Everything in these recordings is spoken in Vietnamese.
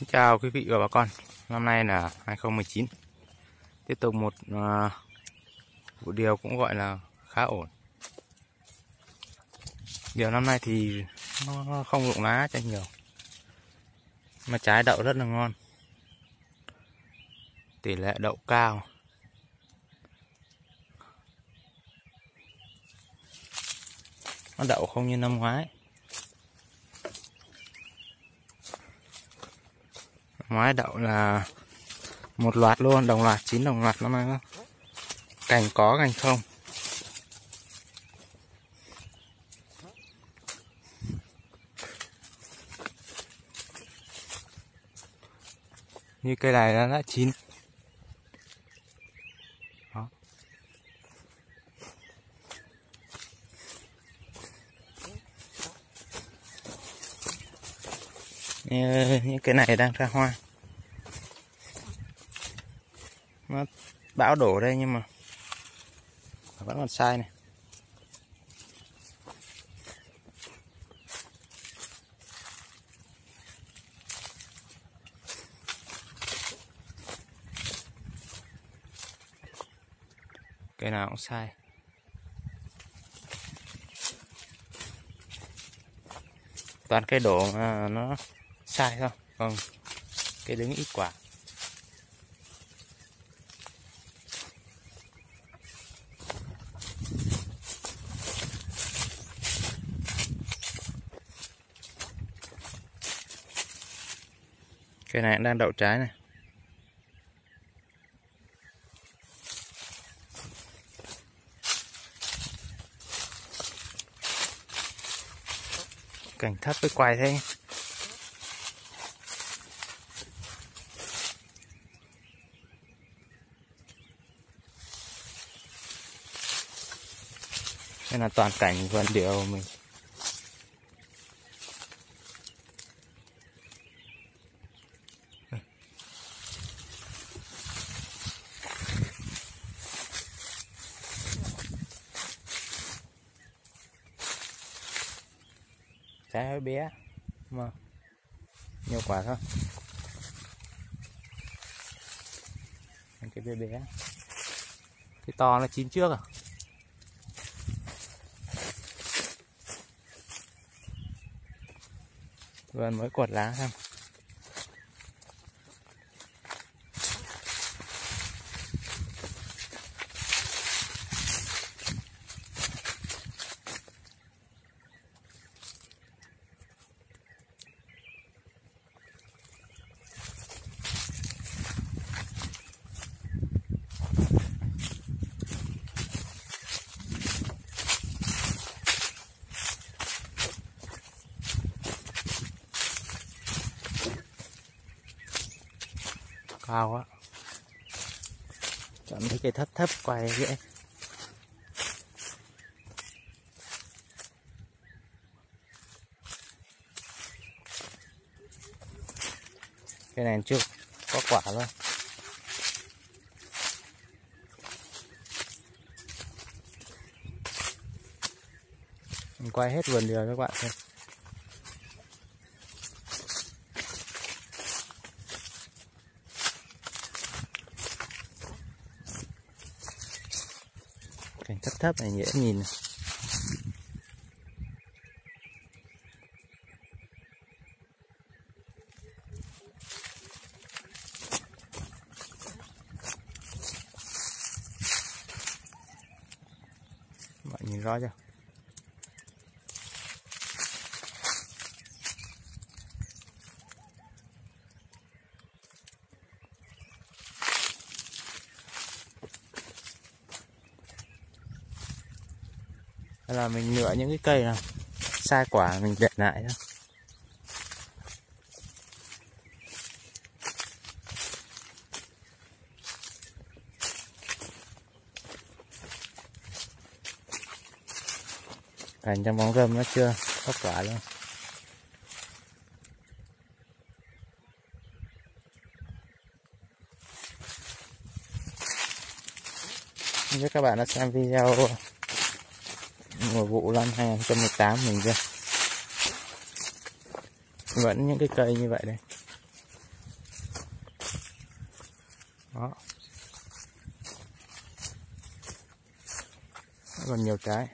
Xin chào quý vị và bà con. Năm nay là 2019 Tiếp tục một à, uh, vụ điều cũng gọi là khá ổn. Điều năm nay thì nó không rụng lá cho nhiều Mà trái đậu rất là ngon. Tỷ lệ đậu cao. Nó đậu không như năm ngoái. Ngoái đậu là một loạt luôn đồng loạt chín đồng loạt năm nay cành có cành không như cây này nó đã chín Đó. Như, cái này đang ra hoa. Nó bão đổ đây nhưng mà vẫn còn sai này. Cái nào cũng sai. Toàn cái đổ mà nó sai không Vâng, cây đứng ít quả Cây này đang đậu trái này. Cảnh thấp với quài thế. Đây là toàn cảnh vườn điều mình. Trái hơi bé mà nhiều quả thôi. Cái bé bé. Cái to nó chín trước à? Vâng, vườn mới quật lá xong phao á? Chọn mấy cây thấp thấp quay dễ cái này chưa có quả thôi mình quay hết vườn điều các bạn xem cành thấp này dễ nhìn này. bạn nhìn rõ chưa Hay là mình lựa những cái cây nào sai quả mình để lại thôi cành trong bóng rơm nó chưa có quả luôn Không biết các bạn đã xem video mùa vụ năm 2018 mình chưa vẫn những cái cây như vậy đây. Đó. Còn nhiều trái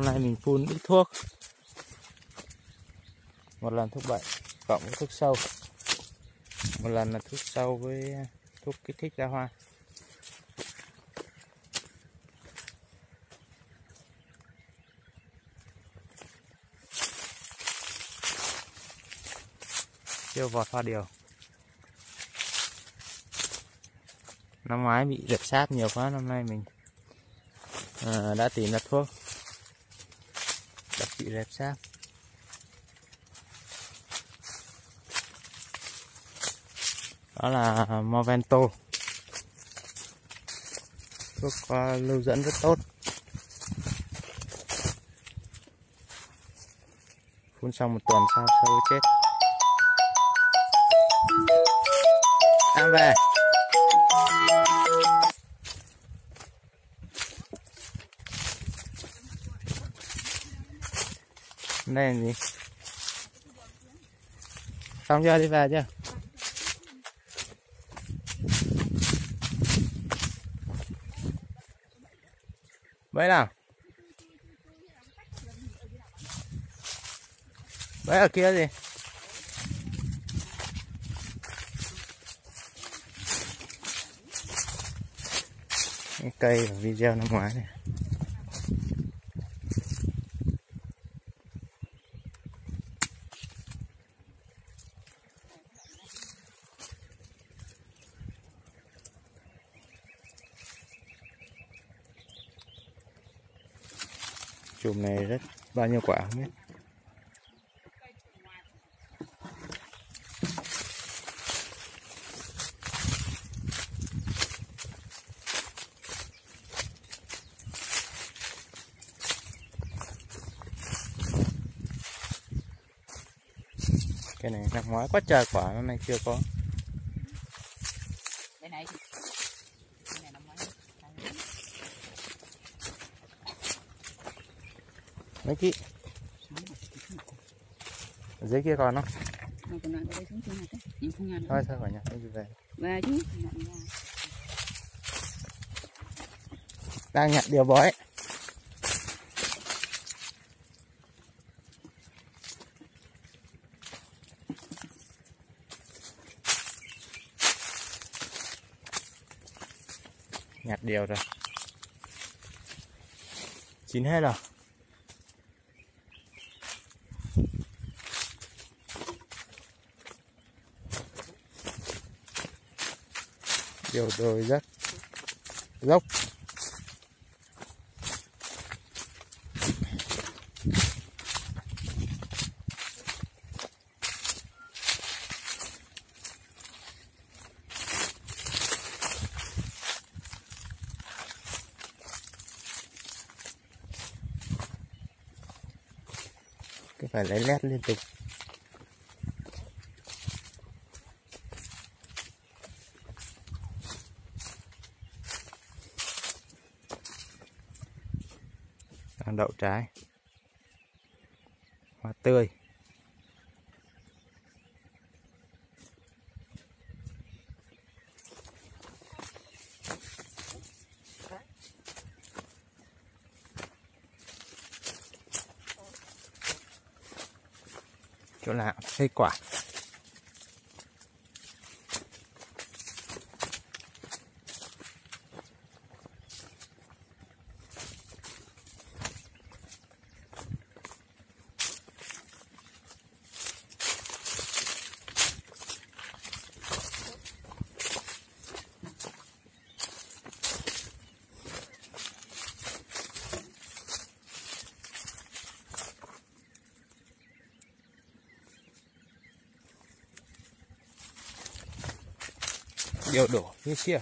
hôm nay mình phun ít thuốc. Một lần thuốc bệnh cộng với thuốc sâu. Một lần là thuốc sâu với thuốc kích thích ra hoa. Tiêu vọt hoa điều. Năm ngoái bị dập sát nhiều quá năm nay mình à, đã tìm ra thuốc rẹp trị sát đó là Movento. Thuốc có lưu dẫn rất tốt. Phun xong một tuần sau sâu chết ăn về. Đây là gì? Xong chưa? Đi về chưa? Mấy nào? Mấy ở kia gì? Cây và video năm ngoái này. Chùm này rất bao nhiêu quả không biết cái này năm ngoái quá trời quả năm nay chưa có Cái này năm ngoái mấy ký ở dưới kia còn không? Thôi thôi phải nhặt đi về. Về chứ. Đang nhặt điều bói. Nhặt điều rồi. Chín hết rồi kiểu đồi rất dốc. Cứ phải lấy lét liên tục. Đậu trái. Hoa tươi. Chỗ nào? Cây quả. điều đổ như kia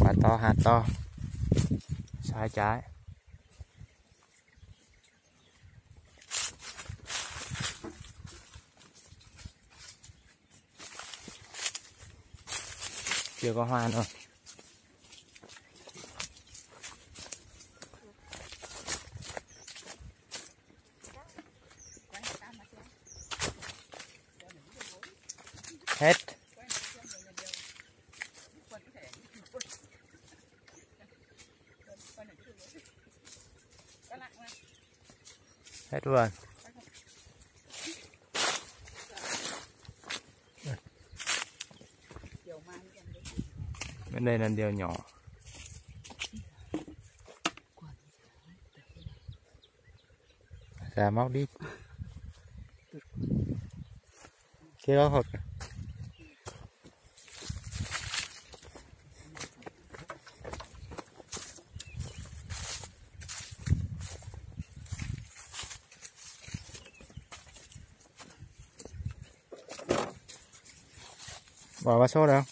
quả to hạt to. Sai trái. Chưa có hoa nữa hết. Hết luôn. Bên đây là điều nhỏ. Ra móc đi. Kia có hột bỏ vào xô được không